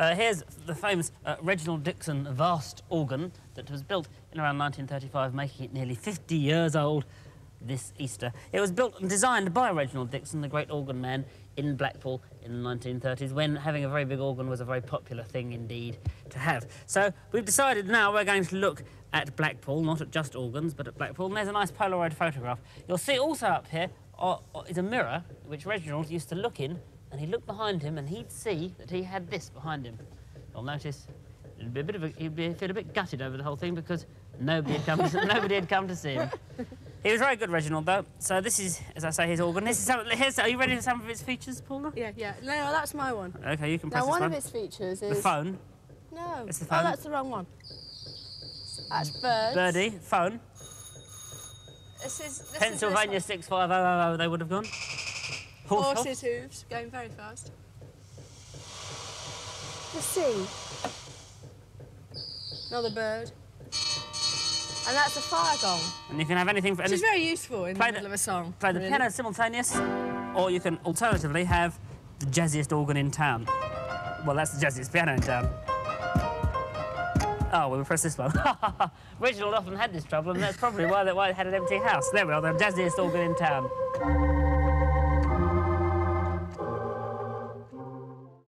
Uh, here's the famous uh, Reginald Dixon vast organ that was built in around 1935, making it nearly 50 years old this Easter. It was built and designed by Reginald Dixon, the great organ man in Blackpool in the 1930s, when having a very big organ was a very popular thing indeed to have. So we've decided now we're going to look at Blackpool, not at just organs, but at Blackpool. And there's a nice Polaroid photograph. You'll see also up here uh, uh, is a mirror which Reginald used to look in, and he'd look behind him and he'd see that he had this behind him. You'll notice it'd be a bit of a, he'd be, feel a bit gutted over the whole thing because nobody had come to, nobody had come to see him. He was very good, Reginald, though. So this is, as I say, his organ. This is some, here's, are you ready for some of its features, Paula? Yeah, yeah. No, no, that's my one. Okay, you can press Now, this one one. of its features is... The phone. No. It's the Oh, phone. that's the wrong one. That's birds. Birdie. Phone. This is... This Pennsylvania Is 65000, they would have gone. this Horse, one. horse. Horses' hooves, going very fast. The sea. Another bird. And that's a fire gong. And you can have anything for... Which is very useful in the Play the- middle of a song. play the really. piano simultaneous, or you can alternatively have the jazziest organ in town. Well, that's the jazziest piano in town. Oh, we'll press this one. Reginald often had this trouble, and that's probably why, why it had an empty house. There we are, the jazziest organ in town.